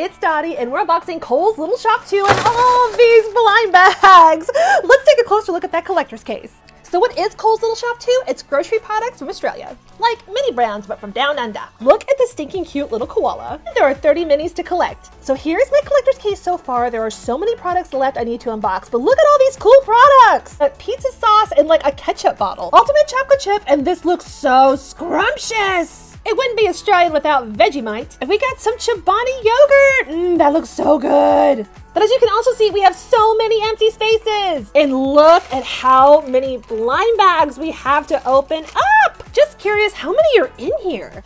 it's Dottie, and we're unboxing Coles Little Shop 2 and all these blind bags. Let's take a closer look at that collector's case. So what is Coles Little Shop 2? It's grocery products from Australia. Like mini brands, but from down under. Look at the stinking cute little koala. There are 30 minis to collect. So here's my collector's case so far. There are so many products left I need to unbox, but look at all these cool products! A pizza sauce and like a ketchup bottle. Ultimate chocolate chip, and this looks so scrumptious! It wouldn't be Australian without Vegemite. And we got some Chobani yogurt. Mmm, that looks so good. But as you can also see, we have so many empty spaces. And look at how many blind bags we have to open up. Just curious, how many are in here?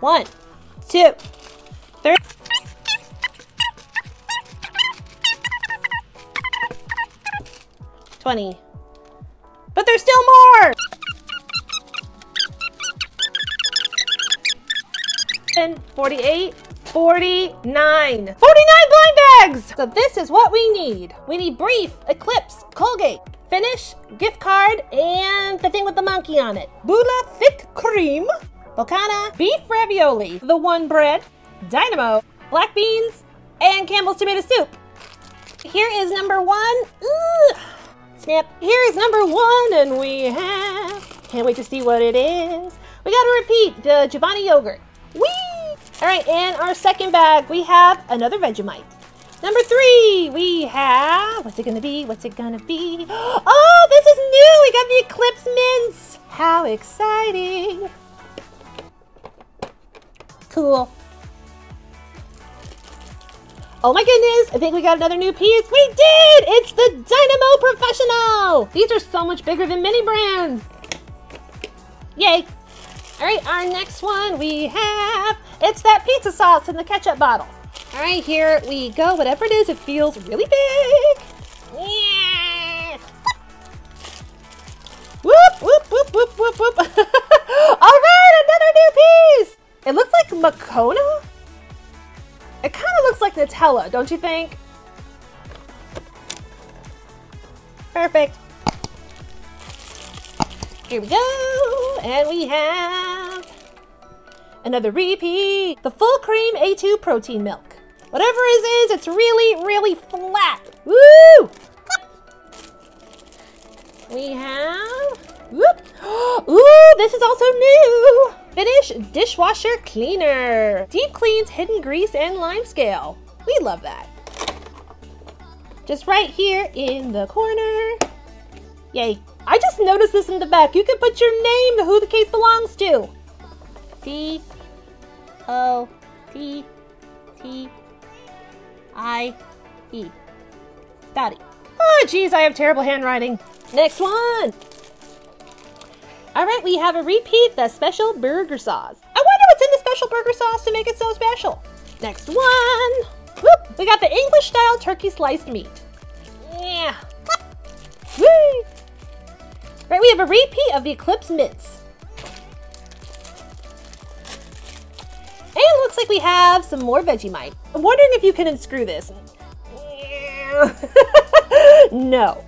One, two, three. Twenty. But there's still more! 48, 49. 49 blind bags! So this is what we need. We need Brief, Eclipse, Colgate, Finish, gift card, and the thing with the monkey on it. Bulla Thick Cream, Bocana, Beef Ravioli, The One Bread, Dynamo, Black Beans, and Campbell's Tomato Soup. Here is number one. Ooh. Snap. Here is number one, and we have... Can't wait to see what it is. We gotta repeat the Chobani yogurt. All right, in our second bag, we have another Vegemite. Number three, we have, what's it gonna be? What's it gonna be? Oh, this is new! We got the Eclipse Mints! How exciting! Cool. Oh my goodness, I think we got another new piece. We did! It's the Dynamo Professional! These are so much bigger than mini brands. Yay! All right, our next one we have, it's that pizza sauce in the ketchup bottle. All right, here we go. Whatever it is, it feels really big. Yeah. Whoop, whoop, whoop, whoop, whoop, whoop. All right, another new piece. It looks like Moccona. It kind of looks like Nutella, don't you think? Perfect. Here we go, and we have another repeat. The full cream A2 protein milk. Whatever it is, it's really, really flat. Woo! We have, whoop. Ooh, this is also new. Finish dishwasher cleaner. Deep cleans hidden grease and lime scale. We love that. Just right here in the corner. Yay. I just noticed this in the back. You can put your name who the case belongs to. T O T T I E. Dottie. Oh, geez, I have terrible handwriting. Next one. All right, we have a repeat, the special burger sauce. I wonder what's in the special burger sauce to make it so special. Next one. Whoop, we got the English style turkey sliced meat. Yeah. Right, we have a repeat of the Eclipse Mints. And it looks like we have some more Vegemite. I'm wondering if you can unscrew this. no.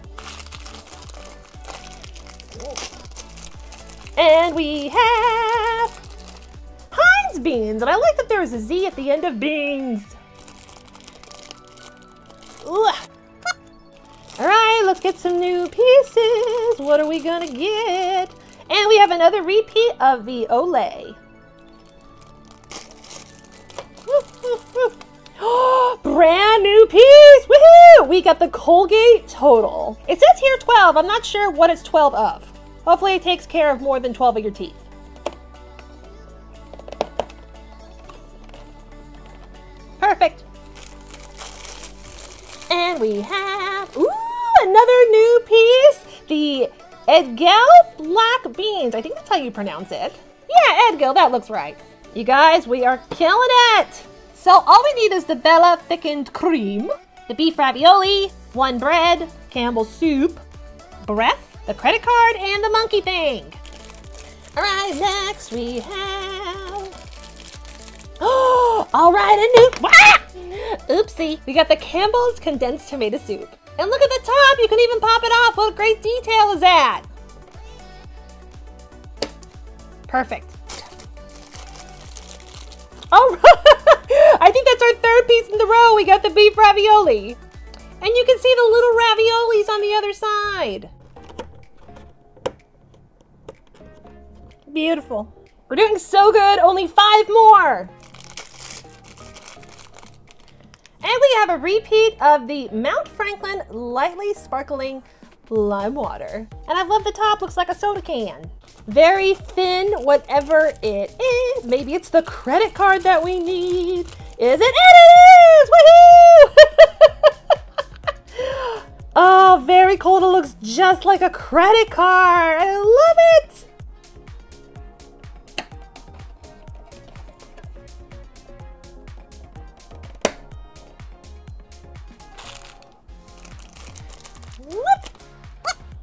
And we have Heinz beans. And I like that there is a Z at the end of beans. Ugh. All right, let's get some new pieces. What are we gonna get? And we have another repeat of the Olay. Brand new piece! Woohoo! We got the Colgate Total. It says here 12. I'm not sure what it's 12 of. Hopefully it takes care of more than 12 of your teeth. Perfect. And we have, ooh, another new piece. The Edgell Black Beans. I think that's how you pronounce it. Yeah, Edgell, that looks right. You guys, we are killing it. So all we need is the Bella thickened cream, the beef ravioli, one bread, Campbell's soup, breath, the credit card, and the monkey thing. All right, next we have... Oh, all right, a new... Ah! Oopsie. We got the Campbell's condensed tomato soup. And look at the top, you can even pop it off. What great detail is that? Perfect. Oh, I think that's our third piece in the row. We got the beef ravioli. And you can see the little raviolis on the other side. Beautiful. We're doing so good. Only five more. We have a repeat of the Mount Franklin Lightly Sparkling Lime Water. And I love the top, looks like a soda can. Very thin, whatever it is. Maybe it's the credit card that we need. Is it? It is! Woohoo! oh, very cold. It looks just like a credit card. I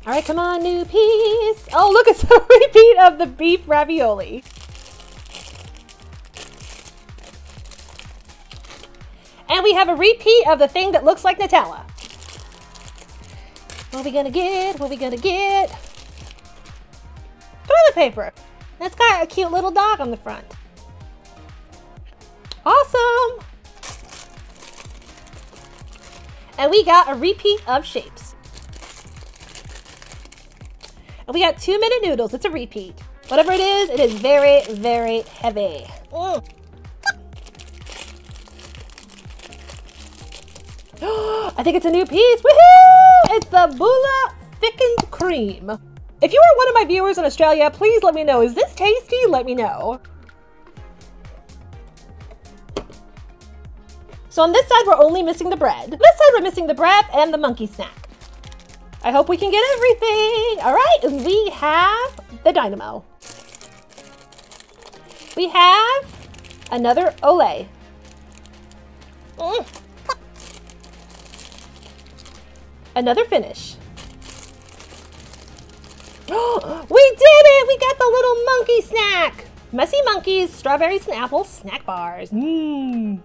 All right, come on, new piece. Oh, look, it's a repeat of the beef ravioli. And we have a repeat of the thing that looks like Nutella. What are we gonna get? What are we gonna get? Toilet paper. That's got a cute little dog on the front. Awesome. And we got a repeat of shapes. And we got two minute noodles. It's a repeat. Whatever it is, it is very, very heavy. Mm. I think it's a new piece. Woohoo! It's the Bulla Thickened Cream. If you are one of my viewers in Australia, please let me know. Is this tasty? Let me know. So on this side, we're only missing the bread. This side, we're missing the bread and the monkey snack. I hope we can get everything. All right, we have the dynamo. We have another Olay. Another finish. we did it! We got the little monkey snack! Messy monkeys, strawberries and apples, snack bars. Mmm.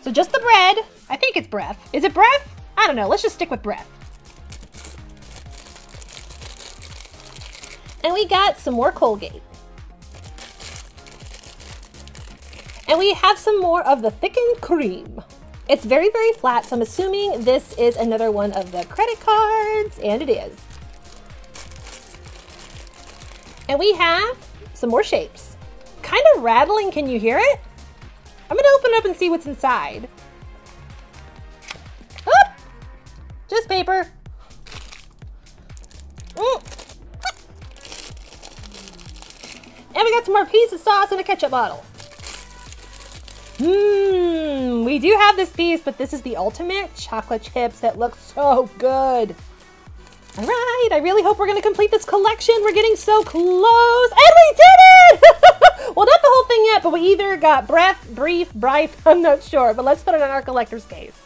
So just the bread. I think it's breath. Is it breath? I don't know. Let's just stick with breath. And we got some more Colgate. And we have some more of the thickened cream. It's very, very flat, so I'm assuming this is another one of the credit cards, and it is. And we have some more shapes. Kind of rattling, can you hear it? I'm gonna open it up and see what's inside. Paper. Mm. And we got some more pizza sauce in a ketchup bottle. Mmm, we do have this piece, but this is the ultimate chocolate chips that look so good. All right, I really hope we're to complete this collection. We're getting so close. And we did it! well, not the whole thing yet, but we either got breath, brief, bright, I'm not sure. But let's put it in our collector's case.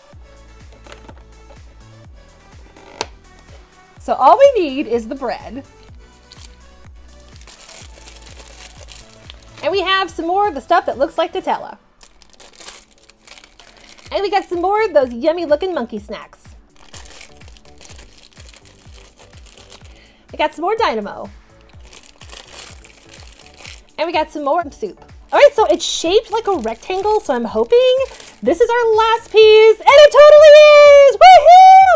So all we need is the bread. And we have some more of the stuff that looks like Nutella. And we got some more of those yummy looking monkey snacks. We got some more dynamo. And we got some more soup. All right, so it's shaped like a rectangle, so I'm hoping this is our last piece, and it totally is! Woohoo!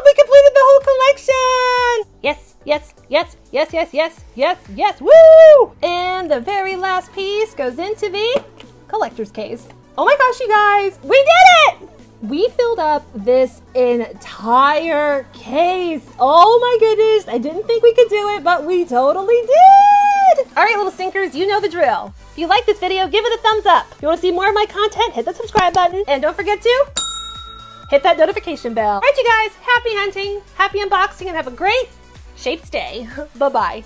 Yes, yes, yes, yes, yes, woo! And the very last piece goes into the collector's case. Oh my gosh, you guys, we did it! we filled up this entire case. Oh my goodness, I didn't think we could do it, but we totally did. All right, little sinkers, you know the drill. If you like this video, give it a thumbs up. If you wanna see more of my content, hit the subscribe button, and don't forget to hit that notification bell. All right, you guys, happy hunting, happy unboxing, and have a great shaped day. Bye-bye.